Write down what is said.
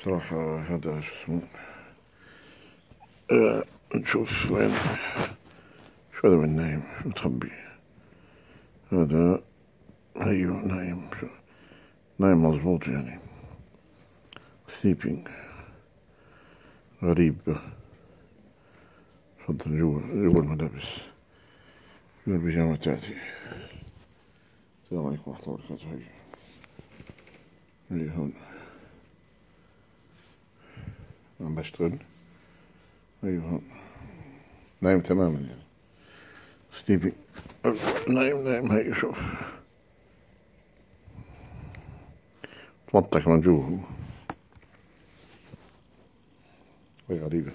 بصراحة هذا شو اسمه آه نشوف وين شو هذا من نايم متخبي؟ هذا أيوه نايم شو نايم مظبوط يعني. سليبينج غريب. تفضل جوا جوا الملابس. جوا البيجامة تاعتي السلام عليكم ورحمة الله وبركاته. هي هون. عم بشتغل. أيوه. نايم تماما يعني. سليبي. نايم نايم هي شوف. تمطك من جوا هي غريبة.